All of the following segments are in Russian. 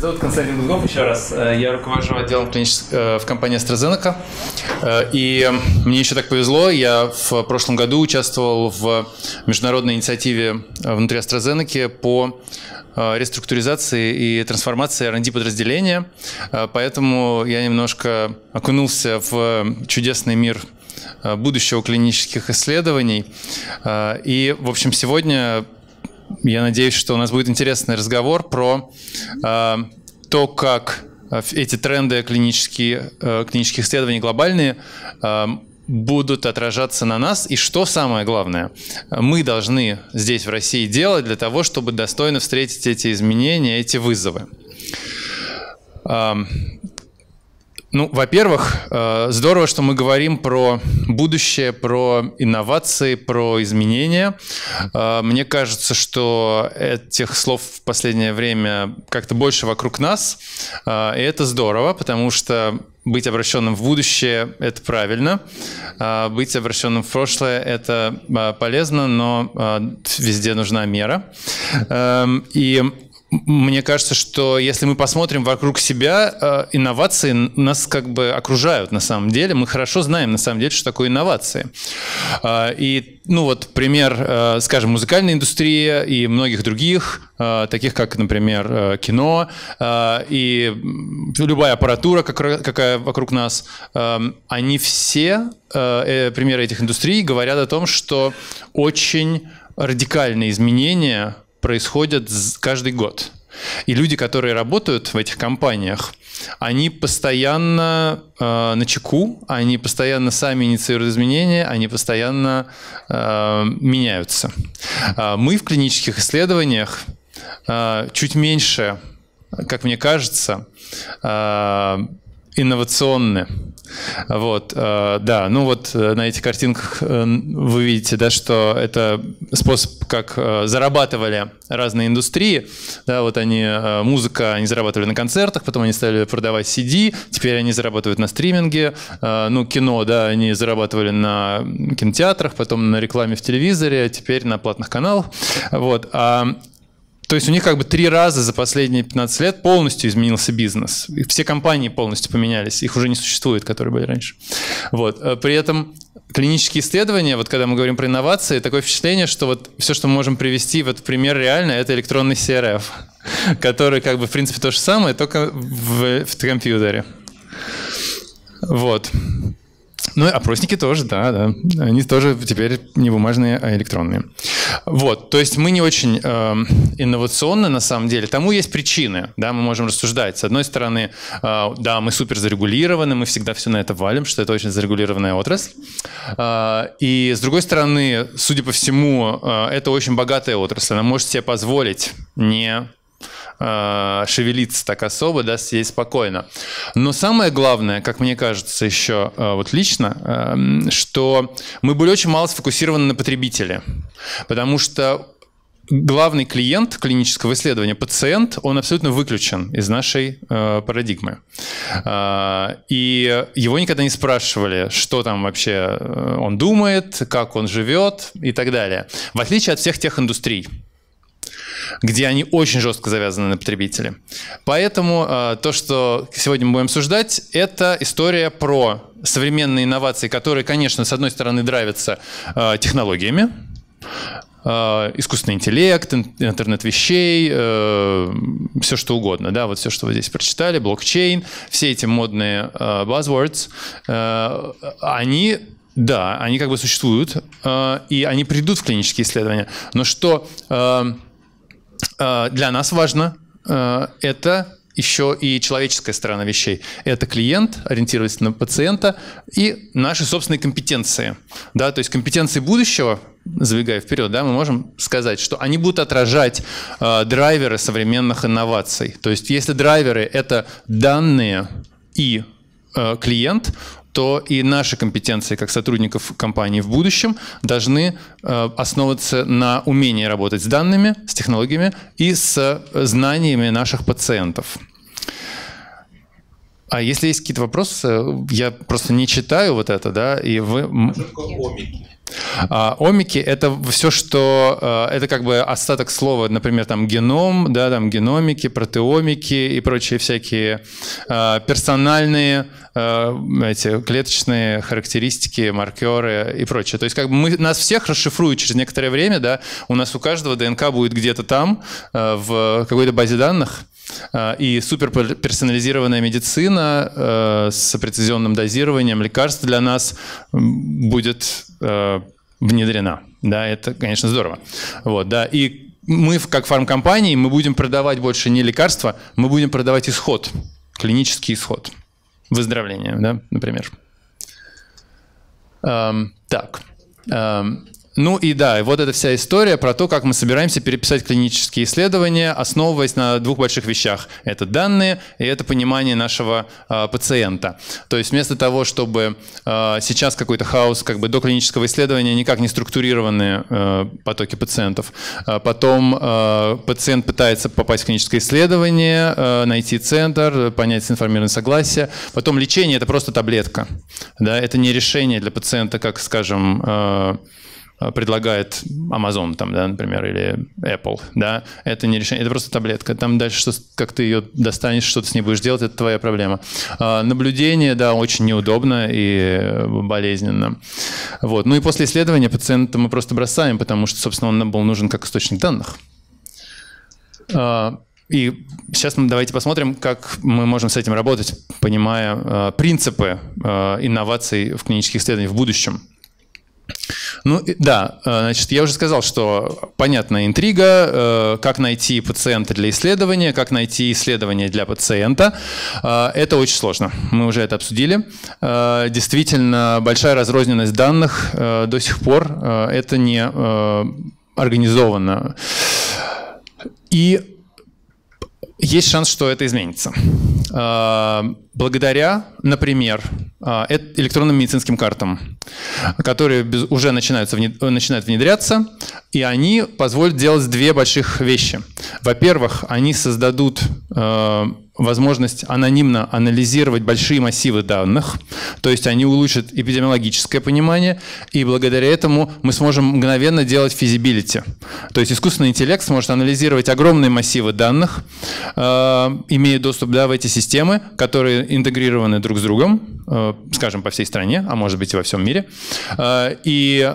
Меня зовут Константин Дудков, еще раз. Э, я руковожу отделом клинических э, в компании AstraZeneca. Э, и мне еще так повезло, я в прошлом году участвовал в международной инициативе внутри AstraZeneca по реструктуризации и трансформации R&D подразделения. Поэтому я немножко окунулся в чудесный мир будущего клинических исследований. И, в общем, сегодня я надеюсь, что у нас будет интересный разговор про э, то, как э, эти тренды клинические, э, клинических исследований глобальные э, будут отражаться на нас. И что самое главное, мы должны здесь, в России, делать для того, чтобы достойно встретить эти изменения, эти вызовы. Ну, во-первых, э, здорово, что мы говорим про будущее, про инновации, про изменения. Э, мне кажется, что этих слов в последнее время как-то больше вокруг нас, э, и это здорово, потому что быть обращенным в будущее – это правильно, быть обращенным в прошлое – это полезно, но везде нужна мера. Эм, и мне кажется, что если мы посмотрим вокруг себя, э, инновации нас как бы окружают на самом деле. Мы хорошо знаем на самом деле, что такое инновации. Э, и, ну вот, пример, э, скажем, музыкальной индустрии и многих других, таких как, например, кино и любая аппаратура, какая вокруг нас, они все, примеры этих индустрий, говорят о том, что очень радикальные изменения – происходят каждый год. И люди, которые работают в этих компаниях, они постоянно э, на чеку, они постоянно сами инициируют изменения, они постоянно э, меняются. Э, мы в клинических исследованиях э, чуть меньше, как мне кажется, э, инновационны. Вот, э, да, ну вот э, на этих картинках э, вы видите, да, что это способ, как зарабатывали разные индустрии. Да, вот они, музыка, они зарабатывали на концертах, потом они стали продавать CD, теперь они зарабатывают на стриминге. Ну, кино, да, они зарабатывали на кинотеатрах, потом на рекламе в телевизоре, теперь на платных каналах. Вот. А то есть у них как бы три раза за последние 15 лет полностью изменился бизнес. Все компании полностью поменялись. Их уже не существует, которые были раньше. Вот. Э, при этом клинические исследования, вот когда мы говорим про инновации, такое впечатление, что вот все, что мы можем привести вот пример реально, это электронный CRF, который как бы в принципе то же самое, только в, в компьютере. Вот. Ну, опросники тоже, да, да. Они тоже теперь не бумажные, а электронные. Вот, то есть мы не очень э, инновационны на самом деле. Тому есть причины, да, мы можем рассуждать. С одной стороны, э, да, мы супер зарегулированы, мы всегда все на это валим, что это очень зарегулированная отрасль. Э, и с другой стороны, судя по всему, э, это очень богатая отрасль. Она может себе позволить не э, шевелиться так особо, да, сидеть спокойно. Но самое главное, как мне кажется еще э, вот лично, э, что мы были очень мало сфокусированы на потребителе, потому что главный клиент клинического исследования, пациент, он абсолютно выключен из нашей э, парадигмы. И его никогда не спрашивали, что там вообще он думает, как он живет и так далее. В отличие от всех тех индустрий где они очень жестко завязаны на потребителя. Поэтому э, то, что сегодня мы будем обсуждать, это история про современные инновации, которые, конечно, с одной стороны драйвятся э, технологиями, э, искусственный интеллект, интернет вещей, все что угодно, да, вот все, что вы здесь прочитали, блокчейн, все эти модные buzzwords, они да, они как бы существуют, и они придут в клинические исследования. Но что для нас важно э, это еще и человеческая сторона вещей. Это клиент, ориентироваться на пациента и наши собственные компетенции. Да, то есть компетенции будущего, забегая вперед, да, мы можем сказать, что они будут отражать э, драйверы современных инноваций. То есть если драйверы — это данные и э, клиент, то и наши компетенции как сотрудников компании в будущем должны э, основываться на умении работать с данными, с технологиями и с знаниями наших пациентов. А если есть какие-то вопросы, я просто не читаю вот это, да, и вы... Омики. А, омики — это все, что... Э, это как бы остаток слова, например, там геном, да, там геномики, протеомики и прочие всякие э, персональные э, эти клеточные характеристики, маркеры и прочее. То есть как бы мы, нас всех расшифруют через некоторое время, да, у нас у каждого ДНК будет где-то там, в какой-то базе данных, и суперперсонализированная медицина э, с прецизионным дозированием лекарств для нас будет э, внедрена. Да, это, конечно, здорово. Вот, да. И мы, как фармкомпании, мы будем продавать больше не лекарства, мы будем продавать исход, клинический исход, выздоровление, да, например. Так. Ну и да, вот эта вся история про то, как мы собираемся переписать клинические исследования, основываясь на двух больших вещах. Это данные и это понимание нашего э, пациента. То есть вместо того, чтобы э, сейчас какой-то хаос как бы до клинического исследования никак не структурированные э, потоки пациентов, э, потом э, пациент пытается попасть в клиническое исследование, э, найти центр, понять информированное согласие, потом лечение это просто таблетка, да, это не решение для пациента, как, скажем, Э, предлагает Amazon, там, да, например, или Apple, да, это не решение, это просто таблетка. Там дальше, что, как ты ее достанешь, что ты с ней будешь делать, это твоя проблема. А, наблюдение, да, очень неудобно и болезненно. Вот. Ну и после исследования пациента мы просто бросаем, потому что, собственно, он нам был нужен как источник данных. А, и сейчас мы давайте посмотрим, как мы можем с этим работать, понимая э, принципы э, инноваций в клинических исследованиях в будущем. Ну да, э, значит, я уже сказал, что понятная интрига, э, как найти пациента для исследования, как найти исследование для пациента. Э, это очень сложно, мы уже это обсудили. Действительно, большая разрозненность данных до сих пор это не организовано. И есть шанс, что это изменится. Благодаря, например, электронным медицинским картам которые уже начинаются, начинают внедряться, и они позволят делать две больших вещи. Во-первых, они создадут э, возможность анонимно анализировать большие массивы данных, то есть они улучшат эпидемиологическое понимание, и благодаря этому мы сможем мгновенно делать физибилити. То есть искусственный интеллект сможет анализировать огромные массивы данных, э, имея доступ да, в эти системы, которые интегрированы друг с другом, э, скажем, по всей стране, а может быть и во всем мире. Э, и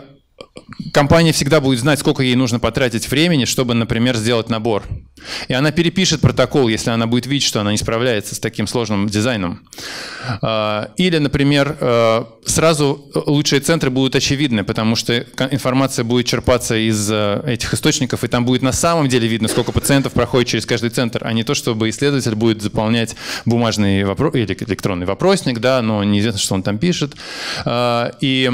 компания всегда будет знать, сколько ей нужно потратить времени, чтобы, например, сделать набор. И она перепишет протокол, если она будет видеть, что она не справляется с таким сложным дизайном. А, или, например, э, сразу лучшие центры будут очевидны, потому что информация будет черпаться из э, этих источников, и там будет на самом деле видно, сколько пациентов проходит через каждый центр, а не то, чтобы исследователь будет заполнять бумажный вопрос или электронный вопросник, да, но неизвестно, что он там пишет. А, и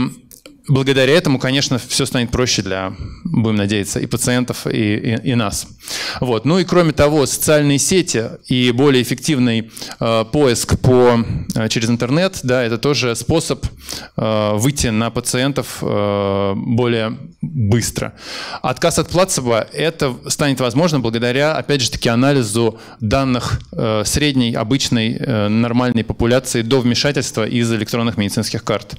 благодаря этому, конечно, все станет проще для, будем надеяться, и пациентов, и, и, и нас. Вот. Ну и кроме того, социальные сети и более эффективный э, поиск по, э, через интернет, да, это тоже способ э, выйти на пациентов э, более быстро. Отказ от плацебо это станет возможно благодаря, опять же таки, анализу данных э, средней, обычной, э, нормальной популяции до вмешательства из электронных медицинских карт.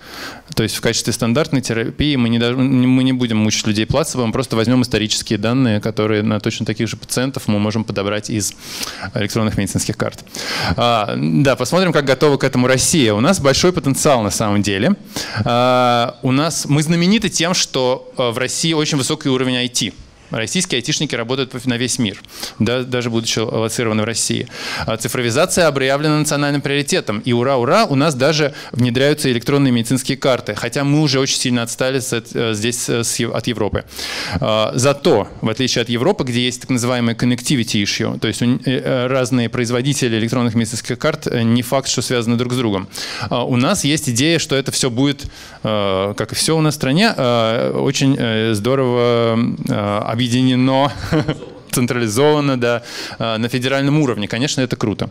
То есть в качестве стандартной терапии мы не, мы не будем мучить людей плацебо, мы просто возьмем исторические данные, которые на точно таких же пациентов мы можем подобрать из электронных медицинских карт. А, да, посмотрим, как готова к этому Россия. У нас большой потенциал на самом деле. А, у нас мы знамениты тем, что э, в России очень высокий уровень IT. Российские айтишники работают на весь мир, да, даже будучи лоцированы в России. А цифровизация объявлена национальным приоритетом. И ура-ура, у нас даже внедряются электронные медицинские карты, хотя мы уже очень сильно отстали э, здесь э, от Европы. А, зато, в отличие от Европы, где есть так называемый connectivity issue, то есть э, разные производители электронных медицинских карт не факт, что связаны друг с другом. А у нас есть идея, что это все будет, как и все у нас в стране, очень здорово объединено объединено централизованно, да, а, на федеральном уровне. Конечно, это круто.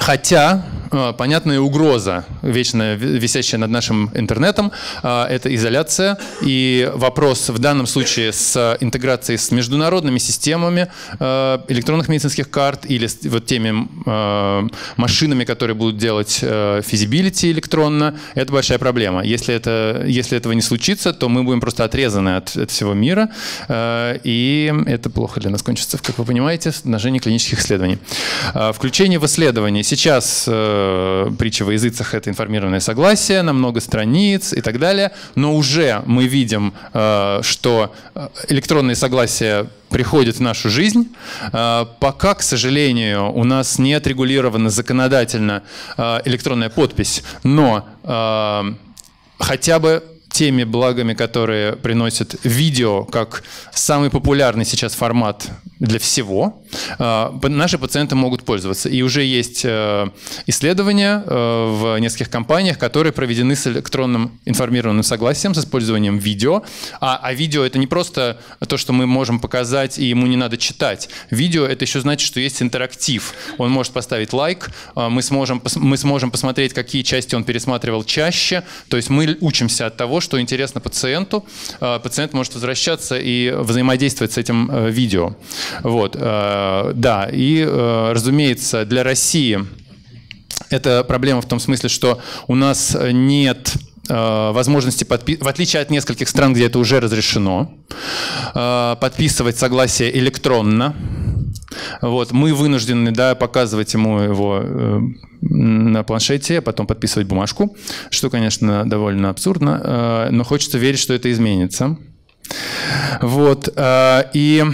Хотя э, понятная угроза, вечно висящая над нашим интернетом, э, это изоляция. И вопрос в данном случае с интеграцией с международными системами э, электронных медицинских карт или с вот теми машинами, которые будут делать физибилити электронно, это большая проблема. Если, это, если этого не случится, то мы будем просто отрезаны от, от всего мира, и это плохо для нас кончится, как вы понимаете, в отношении клинических исследований. Включение в исследования Сейчас э, притча во языцах — это информированное согласие на много страниц и так далее, но уже мы видим, э, что э, электронные согласия приходят в нашу жизнь. Э, пока, к сожалению, у нас не отрегулирована законодательно э, электронная подпись, но э, хотя бы теми благами, которые приносят видео как самый популярный сейчас формат для всего, а, наши пациенты могут пользоваться. И уже есть э, исследования э, в нескольких компаниях, которые проведены с электронным информированным согласием, с использованием видео. А, а видео это не просто то, что мы можем показать, и ему не надо читать. Видео это еще значит, что есть интерактив. Он может поставить лайк, а, мы сможем, мы сможем посмотреть, какие части он пересматривал чаще. То есть мы учимся от того, что интересно пациенту. А, пациент может возвращаться и взаимодействовать с этим э, видео. Вот, э, да, и, э, разумеется, для России это проблема в том смысле, что у нас нет э, возможности, подпи- в отличие от нескольких стран, где это уже разрешено, подписывать согласие электронно. Вот, мы вынуждены да, показывать ему его на планшете, а потом подписывать бумажку, что, конечно, довольно абсурдно, но хочется верить, что это изменится. Вот. Э, и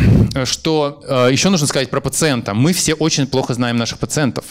что э, еще нужно сказать про пациента. Мы все очень плохо знаем наших пациентов.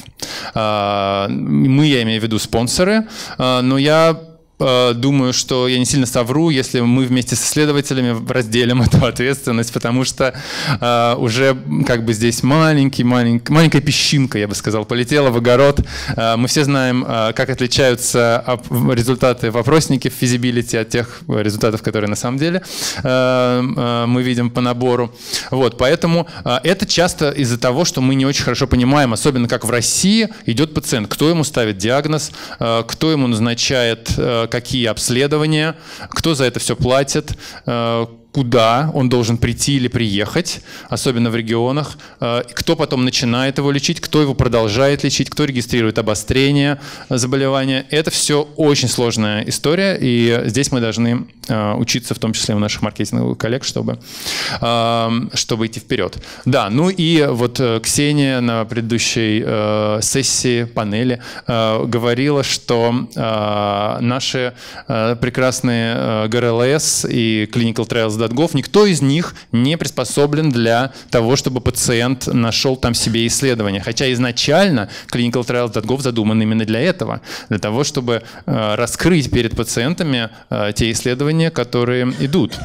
Э, мы, я имею в виду спонсоры, но я Э, думаю, что я не сильно совру, если мы вместе с исследователями разделим эту ответственность, потому что э, уже как бы здесь маленький, маленький, маленькая песчинка, я бы сказал, полетела в огород. Э, мы все знаем, э, как отличаются результаты в опроснике в feasibility от тех результатов, которые на самом деле э, э, мы видим по набору. Вот, поэтому э, это часто из-за того, что мы не очень хорошо понимаем, особенно как в России идет пациент, кто ему ставит диагноз, э, кто ему назначает э, какие обследования, кто за это все платит, э, куда он должен прийти или приехать, особенно в регионах, э, кто потом начинает его лечить, кто его продолжает лечить, кто регистрирует обострение заболевания. Это все очень сложная история, и здесь мы должны учиться, в том числе у наших маркетинговых коллег, чтобы, чтобы идти вперед. Да, ну и вот Ксения на предыдущей сессии, панели говорила, что наши э, прекрасные э, ГРЛС и Clinical Trials.gov, никто из них не приспособлен для того, чтобы пациент нашел там себе исследование. Хотя изначально Clinical Trials.gov задуман именно для этого, для того, чтобы э, раскрыть перед пациентами те исследования, которые идут.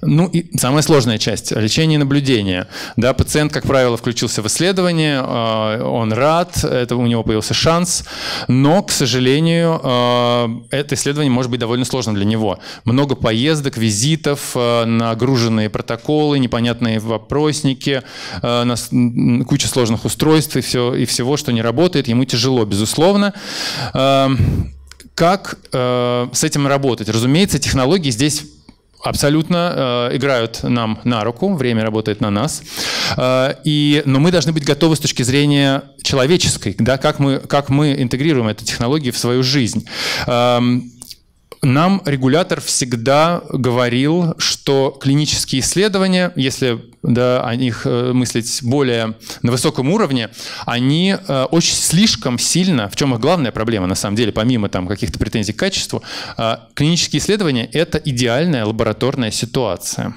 Ну и самая сложная часть – лечение и наблюдение. Да, пациент, как правило, включился в исследование, э, он рад, это, у него появился шанс, но, к сожалению, э, это исследование может быть довольно сложным для него. Много поездок, визитов, э, нагруженные протоколы, непонятные вопросники, куча сложных устройств и, все, и всего, что не работает, ему тяжело, безусловно как э, с этим работать? Разумеется, технологии здесь абсолютно э, играют нам на руку, время работает на нас. Э, и, но мы должны быть готовы с точки зрения человеческой, да, как мы, как мы интегрируем эту технологию в свою жизнь. Э, нам регулятор всегда говорил, что клинические исследования, если да, о них э, мыслить более на высоком уровне, они э, очень слишком сильно, в чем их главная проблема на самом деле, помимо там каких-то претензий к качеству, э, клинические исследования – это идеальная лабораторная ситуация.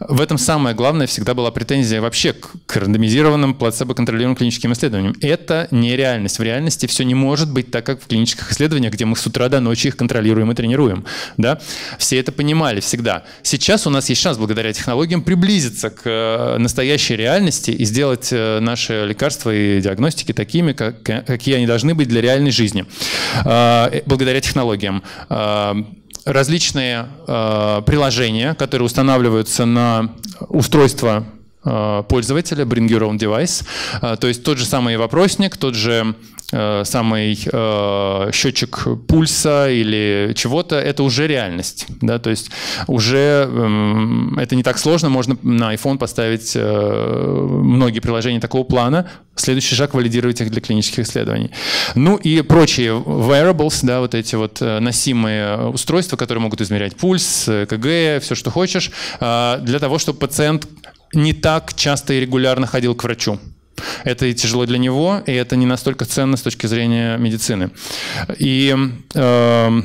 В этом самое главное всегда была претензия вообще к, к рандомизированным плацебо-контролируемым клиническим исследованиям. Это не реальность. В реальности все не может быть так, как в клинических исследованиях, где мы с утра до ночи их контролируем и тренируем. Да? Все это понимали всегда. Сейчас у нас есть шанс благодаря технологиям приблизиться к настоящей реальности и сделать э, наши лекарства и диагностики такими, как, какие они должны быть для реальной жизни, э, благодаря технологиям. Различные приложения, которые устанавливаются на устройство э, пользователя, bring your own device. Э, то есть тот же самый вопросник, тот же э, самый э, счетчик пульса или чего-то, это уже реальность. Да? То есть уже э, это не так сложно, можно на iPhone поставить э, многие приложения такого плана, следующий шаг валидировать их для клинических исследований. Ну и прочие wearables, да, вот эти вот э, носимые устройства, которые могут измерять пульс, э, КГ, все, что хочешь, э, для того, чтобы пациент не так часто и регулярно ходил к врачу. Это и тяжело для него, и это не настолько ценно с точки зрения медицины. И э,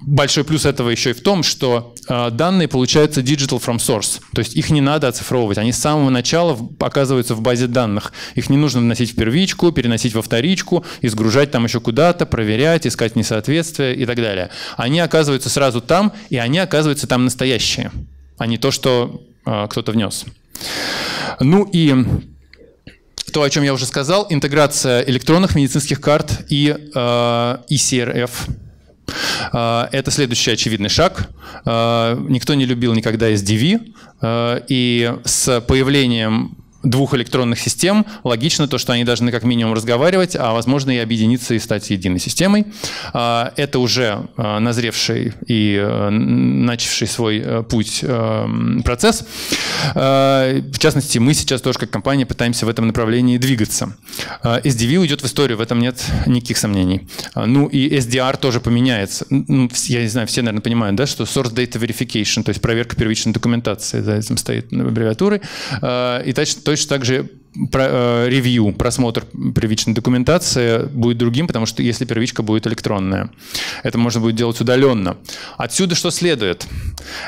большой плюс этого еще и в том, что э, данные получаются digital from source, то есть их не надо оцифровывать, они с самого начала оказываются в базе данных. Их не нужно вносить в первичку, переносить во вторичку, изгружать там еще куда-то, проверять, искать несоответствия и так далее. Они оказываются сразу там, и они оказываются там настоящие, а не то, что э, кто-то внес. Ну и то, о чем я уже сказал, интеграция электронных медицинских карт и э. Э, это следующий очевидный шаг. Э, никто не любил никогда SDV, э, и с появлением двух электронных систем, логично то, что они должны как минимум разговаривать, а возможно и объединиться и стать единой системой. А, это уже а, назревший и э, начавший свой э, путь э, процесс. А, в частности, мы сейчас тоже как компания пытаемся в этом направлении двигаться. SDV уйдет в историю, в этом нет никаких сомнений. Ну и SDR тоже поменяется. Ну, я не знаю, все, наверное, понимают, да, что Source Data Verification, то есть проверка первичной документации, за этим стоит аббревиатурой. И точно точно так же э, ревью, просмотр первичной документации будет другим, потому что если первичка будет электронная. Это можно будет делать удаленно. Отсюда что следует?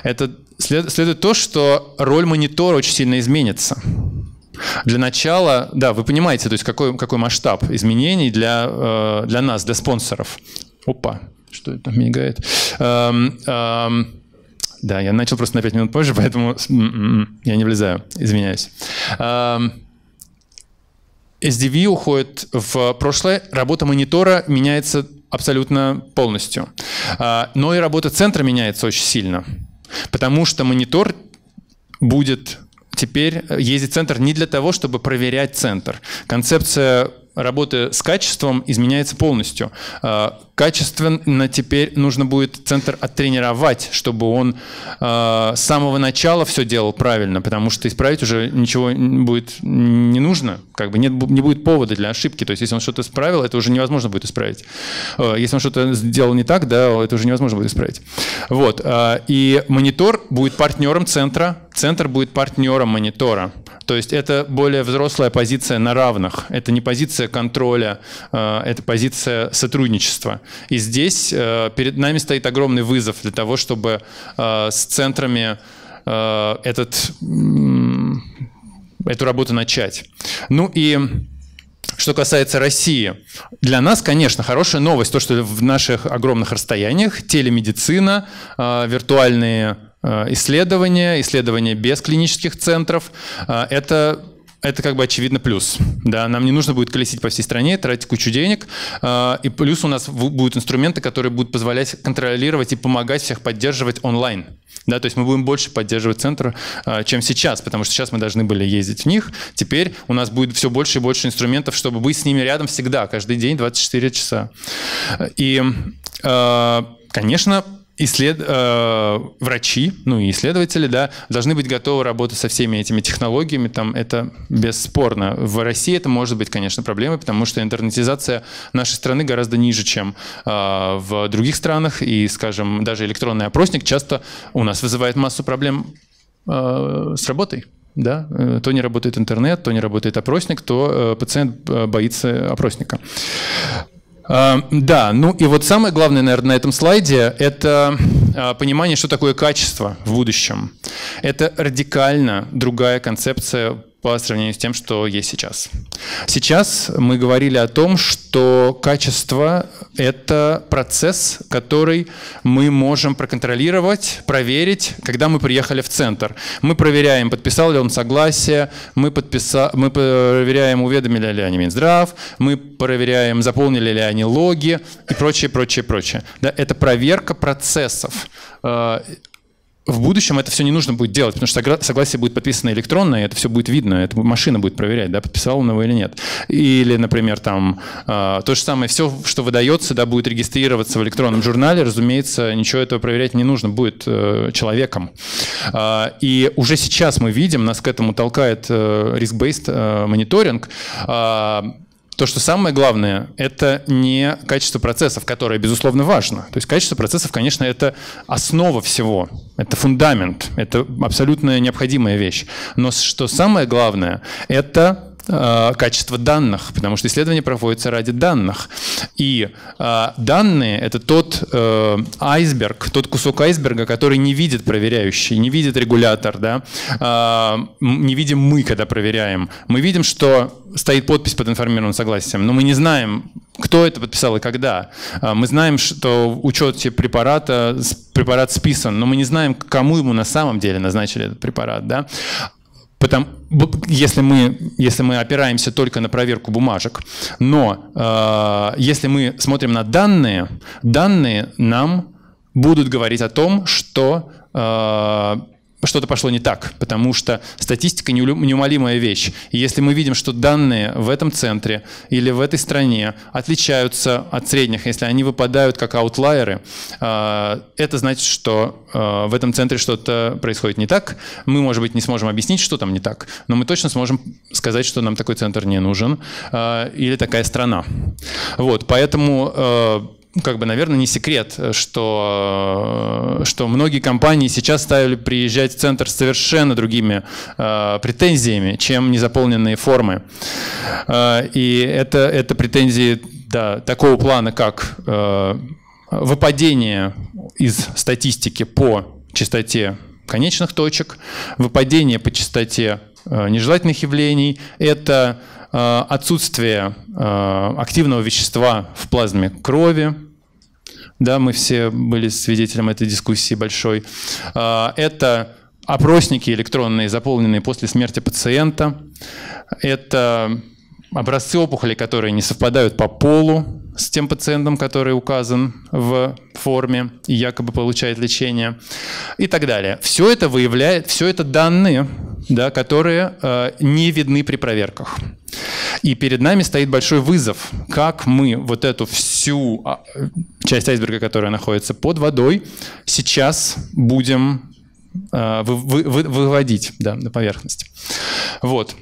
Это след, следует то, что роль монитора очень сильно изменится. Для начала, да, вы понимаете, то есть какой, какой масштаб изменений для, э, для нас, для спонсоров. Опа, что это мигает? Эм, эм, да, я начал просто на 5 минут позже, поэтому я не влезаю, извиняюсь. SDV уходит в прошлое, работа монитора меняется абсолютно полностью. А, но и работа центра меняется очень сильно, потому что монитор будет теперь ездить в центр не для того, чтобы проверять центр. Концепция работы с качеством изменяется полностью. А, качественно теперь нужно будет центр оттренировать, чтобы он э, с самого начала все делал правильно, потому что исправить уже ничего будет не нужно, как бы нет, не будет повода для ошибки. То есть если он что-то исправил, это уже невозможно будет исправить. Э, если он что-то сделал не так, да, это уже невозможно будет исправить. Вот. И монитор будет партнером центра, центр будет партнером монитора. То есть это более взрослая позиция на равных. Это не позиция контроля, э, это позиция сотрудничества. И здесь э, перед нами стоит огромный вызов для того, чтобы э, с центрами этот, эту работу начать. Ну и что касается России, для нас, конечно, хорошая новость, то, что в наших огромных расстояниях телемедицина, виртуальные исследования, исследования без клинических центров, это это как бы очевидно плюс. Да, нам не нужно будет колесить по всей стране, тратить кучу денег. А, и плюс у нас будут инструменты, которые будут позволять контролировать и помогать всех поддерживать онлайн. Да, то есть мы будем больше поддерживать центр, чем сейчас, потому что сейчас мы должны были ездить в них. Теперь у нас будет все больше и больше инструментов, чтобы быть с ними рядом всегда, каждый день, 24 часа. И, конечно, исслед... э, врачи, ну и исследователи, да, должны быть готовы работать со всеми этими технологиями, там это бесспорно. В России это может быть, конечно, проблемой, потому что интернетизация нашей страны гораздо ниже, чем э, в других странах, и, скажем, даже электронный опросник часто у нас вызывает массу проблем э, с работой. Да? Э, то не работает интернет, то не работает опросник, то э, пациент э, боится опросника. А, да, ну и вот самое главное, наверное, на этом слайде – это а, понимание, что такое качество в будущем. Это радикально другая концепция по сравнению с тем, что есть сейчас. Сейчас мы говорили о том, что качество – это процесс, который мы можем проконтролировать, проверить, когда мы приехали в центр. Мы проверяем, подписал ли он согласие, мы, подписа... мы проверяем, уведомили ли они Минздрав, мы проверяем, заполнили ли они логи и прочее, прочее, прочее. Да, это проверка процессов. В будущем это все не нужно будет делать, потому что согласие будет подписано электронно, и это все будет видно, это машина будет проверять, да, подписал он его или нет. Или, например, там э, то же самое, все, что выдается, да, будет регистрироваться в электронном журнале, разумеется, ничего этого проверять не нужно будет э, человеком. Э, и уже сейчас мы видим, нас к этому толкает э, risk-based э, мониторинг, э, то, что самое главное, это не качество процессов, которое, безусловно, важно. То есть качество процессов, конечно, это основа всего, это фундамент, это абсолютно необходимая вещь. Но что самое главное, это качество данных, потому что исследование проводится ради данных. И э, данные — это тот э, айсберг, тот кусок айсберга, который не видит проверяющий, не видит регулятор, да? э, не видим мы, когда проверяем. Мы видим, что стоит подпись под информированным согласием, но мы не знаем, кто это подписал и когда. Э, мы знаем, что в учете препарата препарат списан, но мы не знаем, кому ему на самом деле назначили этот препарат. Да? Потому, если, мы, если мы опираемся только на проверку бумажек. Но э, если мы смотрим на данные, данные нам будут говорить о том, что э, что-то пошло не так, потому что статистика неумолимая вещь. И если мы видим, что данные в этом центре или в этой стране отличаются от средних, если они выпадают как аутлайеры, а, это значит, что а, в этом центре что-то происходит не так. Мы, может быть, не сможем объяснить, что там не так, но мы точно сможем сказать, что нам такой центр не нужен а, или такая страна. Вот, поэтому как бы, наверное, не секрет, что, что многие компании сейчас ставили приезжать в центр с совершенно другими э, претензиями, чем незаполненные формы. Э, и это, это претензии да, такого плана, как э, выпадение из статистики по частоте конечных точек, выпадение по частоте э, нежелательных явлений, это Э, отсутствие э, активного вещества в плазме крови, да, мы все были свидетелем этой дискуссии большой. Э, это опросники электронные, заполненные после смерти пациента. Это образцы опухолей, которые не совпадают по полу с тем пациентом, который указан в форме и якобы получает лечение и так далее. Все это выявляет, все это данные, да, которые э, не видны при проверках. И перед нами стоит большой вызов, как мы вот эту всю а, часть айсберга, которая находится под водой, сейчас будем э, вы, вы, выводить да, на поверхность. Вот.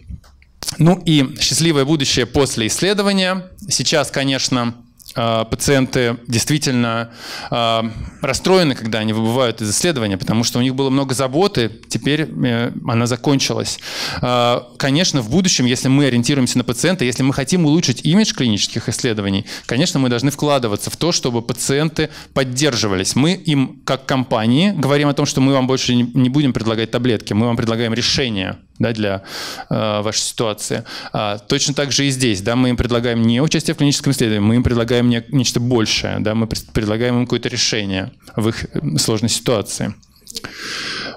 Ну и счастливое будущее после исследования. Сейчас, конечно, пациенты действительно э, расстроены, когда они выбывают из исследования, потому что у них было много заботы, теперь э, она закончилась. Э, конечно, в будущем, если мы ориентируемся на пациента, если мы хотим улучшить имидж клинических исследований, конечно, мы должны вкладываться в то, чтобы пациенты поддерживались. Мы им, как компании, говорим о том, что мы вам больше не, будем предлагать таблетки, мы вам предлагаем решения да, для э, вашей ситуации. А, точно так же и здесь. Да, мы им предлагаем не участие в клиническом исследовании, мы им предлагаем не, нечто большее. Да, мы предлагаем им какое-то решение в их сложной ситуации.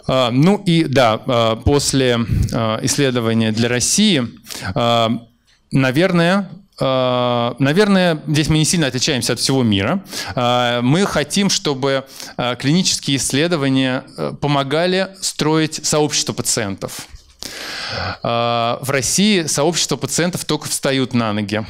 А, ну и да, а, после а, исследования для России, а, наверное, Наверное, здесь мы не сильно отличаемся от всего мира. Мы хотим, чтобы клинические исследования э, помогали строить сообщество пациентов. А, в России сообщество пациентов только встают на ноги.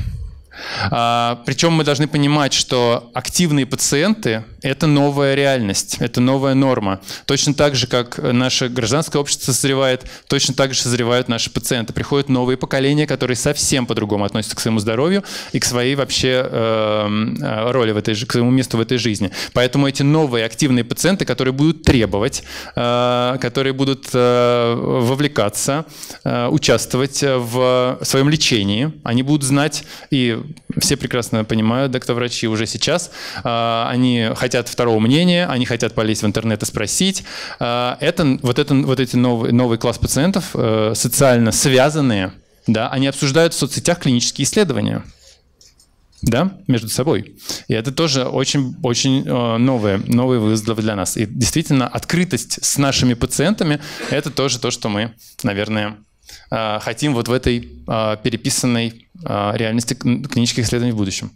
А, причем мы должны понимать, что активные пациенты – это новая реальность, это новая норма. Точно так же, как наше гражданское общество созревает, точно так же созревают наши пациенты. Приходят новые поколения, которые совсем по-другому относятся к своему здоровью и к своей вообще эм, э, роли в этой, к своему месту в этой жизни. Поэтому эти новые активные пациенты, которые будут требовать, э, которые будут э, вовлекаться, участвовать в своем лечении, они будут знать и все прекрасно понимают, да, кто врачи уже сейчас, а, они хотят второго мнения, они хотят полезть в интернет и спросить. А, это, вот, это, вот эти новый, новый класс пациентов, э, социально связанные, да, они обсуждают в соцсетях клинические исследования да, между собой. И это тоже очень, очень э, новое, новый вызов для нас. И действительно, открытость с нашими пациентами – это тоже то, что мы, наверное, хотим вот в этой э, переписанной э, реальности клинических исследований в будущем.